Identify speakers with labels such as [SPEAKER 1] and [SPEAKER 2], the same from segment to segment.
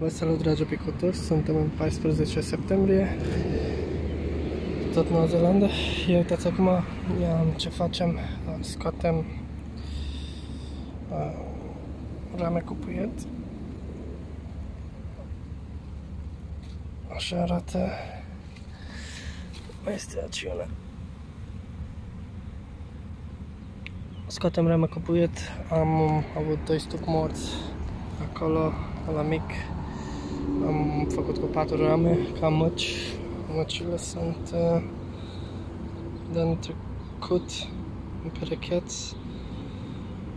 [SPEAKER 1] Vă salut, dragi apicultori! Suntem în 14 septembrie, tot Noua Zeelandă. Și uitați acum iam, ce facem. Scoatem uh, rame cu puiet. Așa arată. Mai este acțiunea. Scoatem rame cu puiet. Am avut doi stup morți acolo, la mic am făcut cu patru rame, ca măci. Măcile sunt uh, de întrecut în perecheți.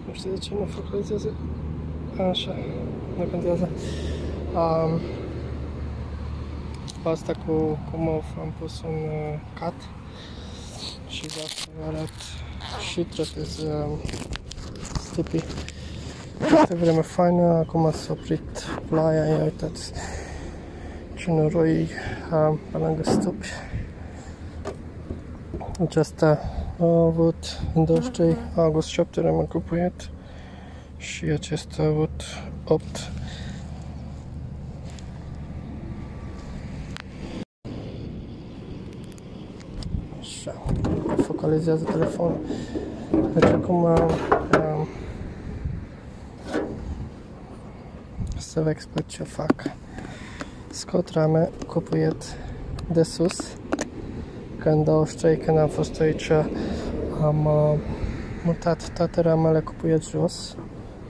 [SPEAKER 1] Nu știu de ce nu focalizează. Așa, nu contează. Um, asta cu, cu mov am pus un uh, cat și de asta arăt și tratez uh, stupii. Este vreme faină, acum s-a oprit ploaia, ia uitați ce noroi am pe lângă stupi. Aceasta a avut în 23 august 7 rămân cu puiet și acesta a avut 8 Așa, focalizează telefonul. Deci acum um, să vă explic ce fac. Scot rame cu puiet de sus. Când 23, când am fost aici, am uh, mutat toate ramele cu puiet jos.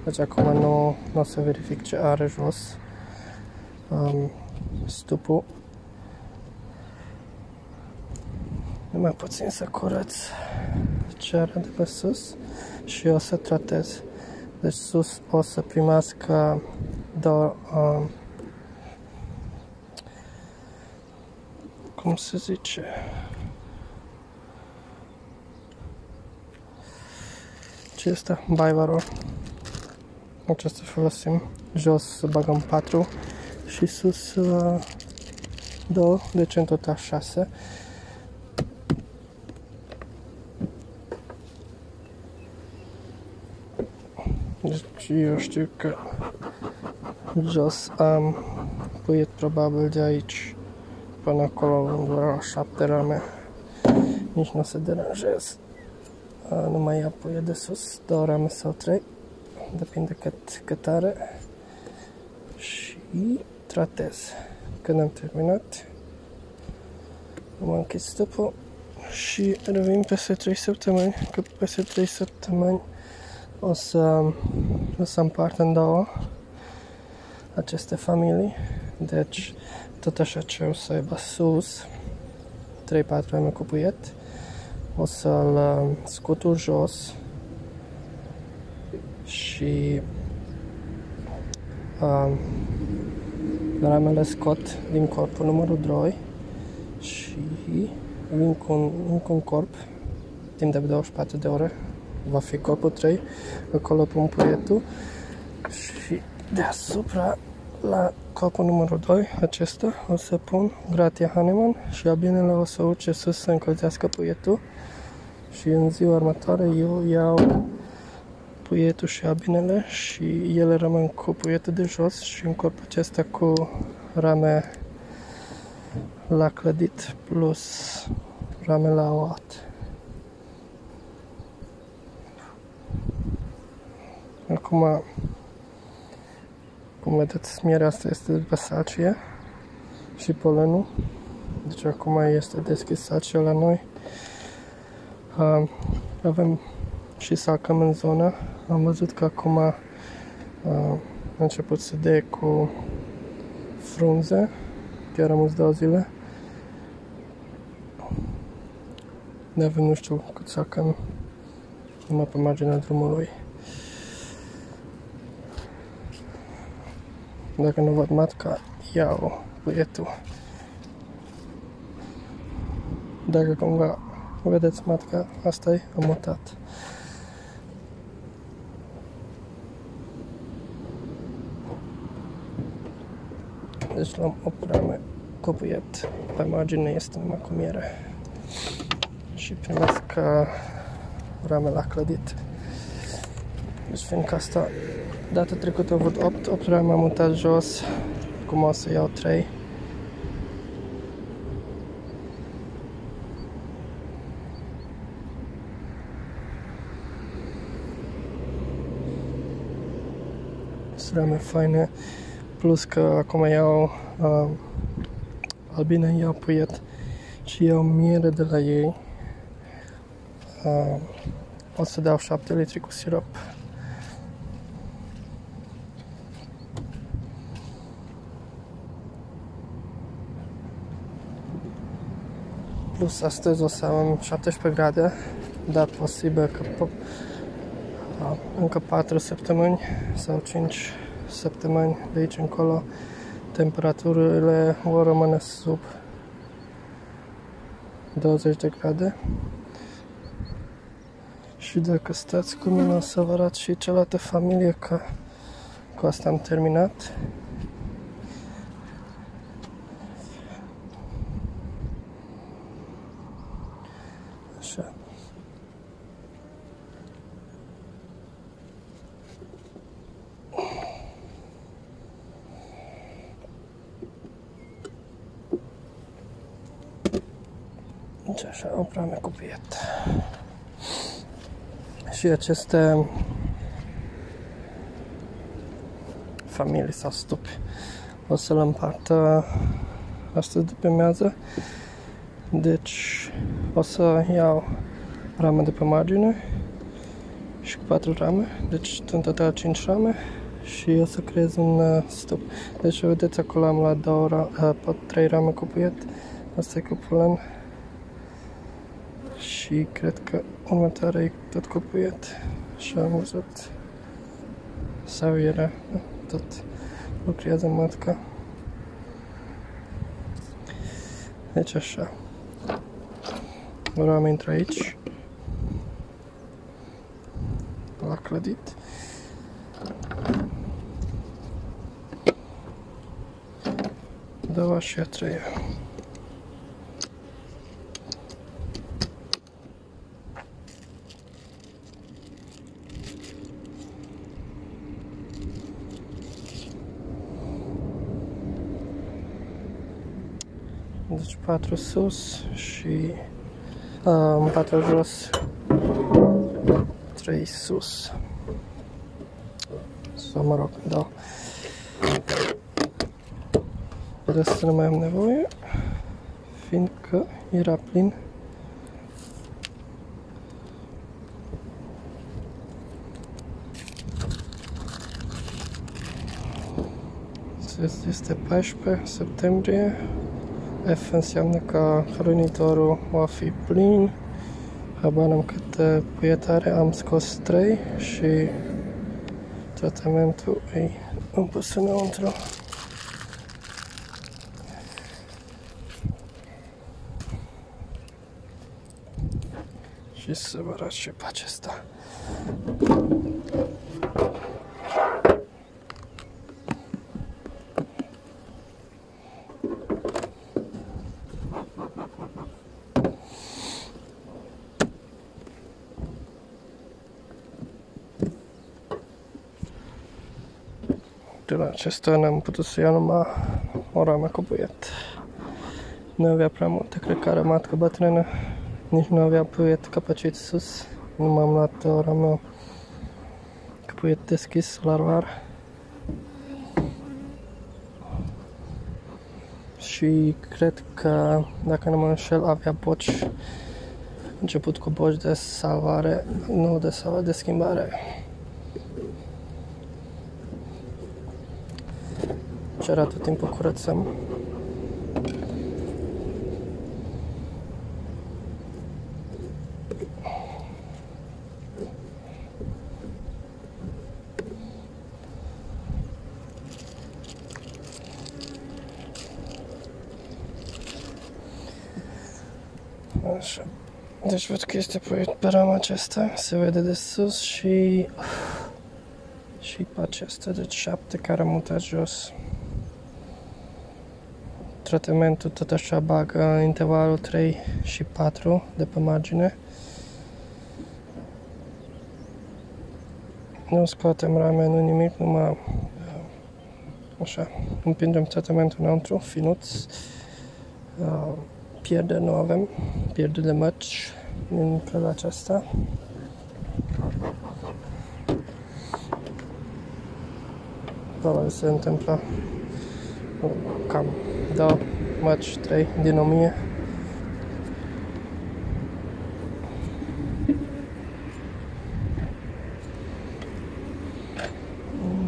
[SPEAKER 1] Deci acum nu, nu o să verific ce are jos. Um, stupul. Numai puțin să curăț ce are de pe sus și o să tratez. Deci sus o să primească două, uh, cum se zice, ce este baivarul. Acesta folosim. Jos băgăm 4 și sus uh, 2, deci în total 6. Deci eu știu că jos am puiet probabil de aici până acolo vreo șapte rame. Nici nu se deranjez. Nu mai ia puiet de sus, două rame sau trei. Depinde cât, cât are. Și tratez. Când am terminat, am închis stupul și revin peste 3 săptămâni, că peste 3 săptămâni o să, o să împart în două aceste familii. Deci, tot așa ce o să aibă sus, 3-4 ani cu puiet, o să-l uh, scutur jos. Și uh, ramele scot din corpul numărul 2 și vin cu un, vin cu un corp timp de 24 de ore. Va fi corpul 3 acolo pun puietul. Și deasupra la corpul numărul 2 acesta o să pun gratia Haneman și abinele o să urce sus să încălzească puietul și în ziua următoare eu iau puietul și abinele și ele rămân cu puietul de jos și în corpul acesta cu rame la clădit plus rame la oat. Acum, cum vedeți, smierea asta este de pe sacie și polenul. Deci acum este deschis sacia la noi. Uh, avem și salcăm în zonă. Am văzut că acum uh, a început să dea cu frunze. Chiar am uz două zile. De avem nu știu cât salcăm numai pe marginea drumului. Dacă nu văd matca, iau puietul. Dacă cumva vedeți matca, asta e, am mutat. Deci luăm 8 grame cu puiet. Pe margine este numai cu miere. Și primesc rame la clădit. Deci fiindcă asta Data trecută am avut 8, 8 rame am mutat jos acum o să iau 3. Sunt rame faine, plus că acum iau uh, albine, iau puiet și iau miere de la ei. Uh, o să dau 7 litri cu sirop. Plus astăzi o să am 17 grade, dar posibil că po- a, încă 4 săptămâni sau 5 săptămâni de aici încolo temperaturile vor rămâne sub 20 de grade. Și dacă stați cu mine o să vă arăt și cealaltă familie că cu asta am terminat. Așa. Deci așa, o prame cu piet. Și aceste familii sau stupi o să le împartă astăzi după mează. Deci o să iau rame de pe margine și cu patru rame, deci în total 5 rame și o să creez un uh, stup. Deci vedeți acolo am luat două ra- uh, 3 rame cu puiet, asta e cu pulen și cred că următoarea e tot cu puiet și am văzut sau era da, tot lucrează matca. Deci așa. Rame intră aici. La clădit. Doua și a. Deci 4 sus și um, 4 jos, 3 sus. Sau mă rog, da. Restul nu mai am nevoie, fiindcă era plin. Astăzi este 14 septembrie. F înseamnă că hrănitorul va fi plin. Habar n-am câte puietare, am scos 3 și tratamentul e am pus înăuntru. Și să vă arăt și pe acesta. De la acesta n-am putut să iau numai o ramă cu puiet. Nu avea prea multe, cred că are matcă bătrână. Nici nu avea puiet capacit sus. Nu m-am luat o ramă cu puiet deschis, larvar. Și cred că, dacă nu mă înșel, avea boci început cu boci de salvare, nu de salvare, de schimbare. Ce era tot timpul curățăm. Așa. Deci văd că este pe, pe rama aceasta, se vede de sus și și pe acesta, deci șapte care am mutat jos. Tratamentul tot așa bagă intervalul 3 și 4 de pe margine. Nu scoatem rame, nu nimic, numai uh, Așa, împingem tratamentul înăuntru, finuț. Uh, pierde nu avem, pierde de măci din felul acesta. Probabil se întâmplă cam 2 măci, 3 din 1000.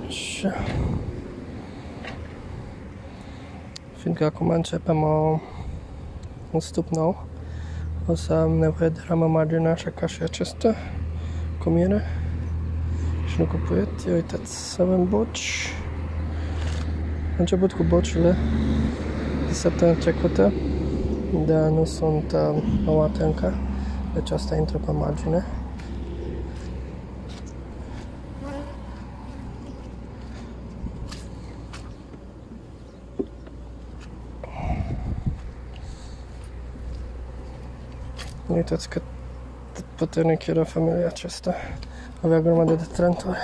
[SPEAKER 1] Așa. Fiindcă acum începem o, un stup nou, o să am nevoie de ramă margină așa ca și acesta, cu mine și nu cu puiet. Ia uitați, avem boci. Am început cu bocile de săptămâna trecută, dar nu sunt uh, nouate încă, deci asta intră pe margine. Uitați cât puternic era familia aceasta. Avea grămadă de tranturi.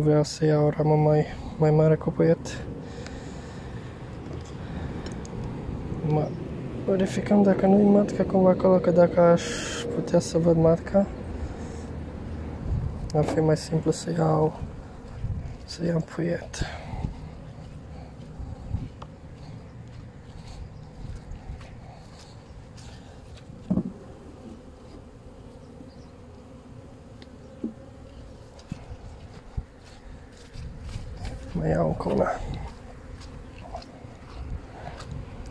[SPEAKER 1] Vreau să iau o ramă mai, mai mare cu puiet. Ma, verificăm dacă nu-i matca cumva acolo, că dacă aș putea să văd matca, ar fi mai simplu să iau să iau puiet. Mai iau încă una.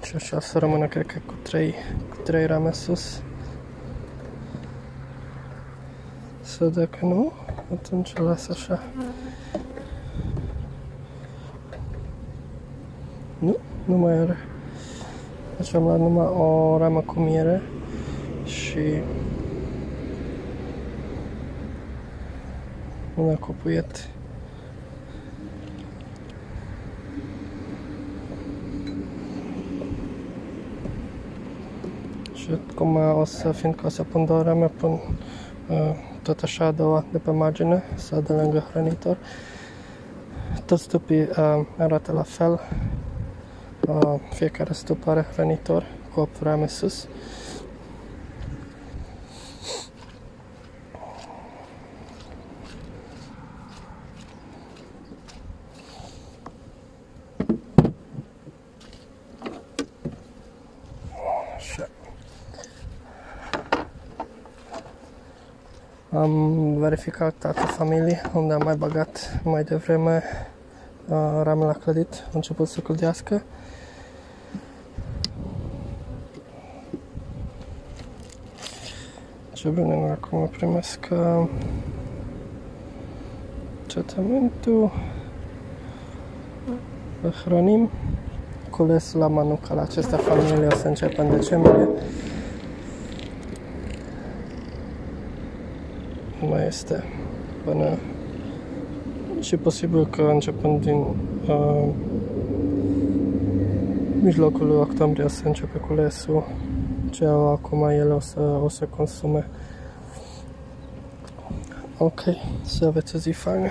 [SPEAKER 1] Și așa să rămână, cred că cu trei, cu trei rame sus. Să dacă nu, atunci o las așa. Nu, nu mai are. Deci am luat numai o ramă cu miere și una cu puiet. Și acum o să, fiindcă o să pun două rame, pun uh, tot așa a doua de pe margine sau de lângă hrănitor. Toți stupii uh, arată la fel. Uh, fiecare stup are hrănitor cu 8 rame sus. Am verificat toate familii unde am mai băgat mai devreme uh, rame la clădit, a început să clădească. Ce bine, acum primesc uh, tratamentul, îl hrănim, cules la manuca la acesta familie o să înceapă în decembrie. Mai este până și posibil că începând din uh, mijlocul lui octombrie o să începe culesul ce au acum ele o să, o să consume. Ok, să aveți o zi faină